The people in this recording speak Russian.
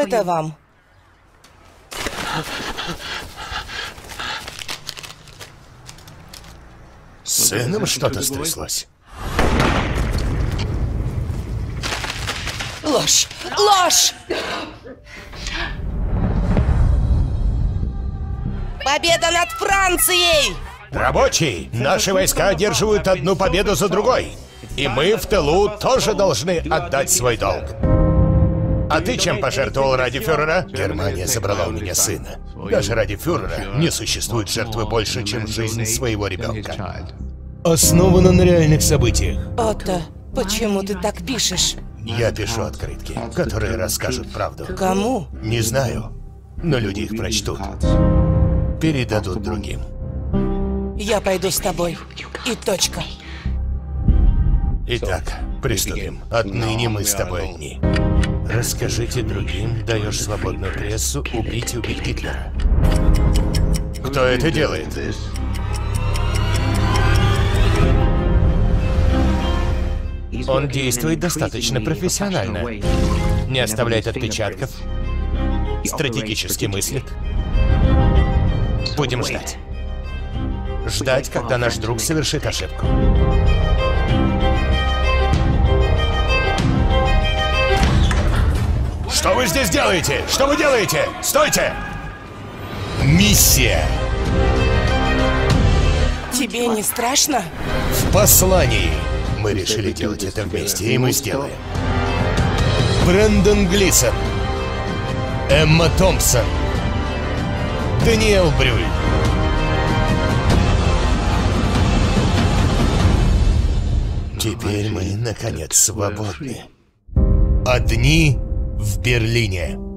Это вам. С сыном что-то стряслось. Ложь! Ложь! Победа над Францией! Рабочий, наши войска одерживают одну победу за другой. И мы в тылу тоже должны отдать свой долг. А ты чем пожертвовал ради фюрера? Германия забрала у меня сына. Даже ради фюрера не существует жертвы больше, чем жизнь своего ребенка. Основано на реальных событиях. Отто, почему ты так пишешь? Я пишу открытки, которые расскажут правду. Кому? Не знаю, но люди их прочтут. Передадут другим. Я пойду с тобой. И точка. Итак, приступим. Отныне мы с тобой одни. Расскажите другим, даешь свободную прессу, убить и убить Гитлера. Кто это делает? Он действует достаточно профессионально. Не оставляет отпечатков. Стратегически мыслит. Будем ждать. Ждать, когда наш друг совершит ошибку. Что вы здесь делаете? Что вы делаете? Стойте! Миссия. Тебе не страшно? В послании. Мы решили делать это вместе, и мы сделаем. Брэндон Глисон. Эмма Томпсон. Даниэл Брюль. Теперь мы, наконец, свободны. Одни в Берлине.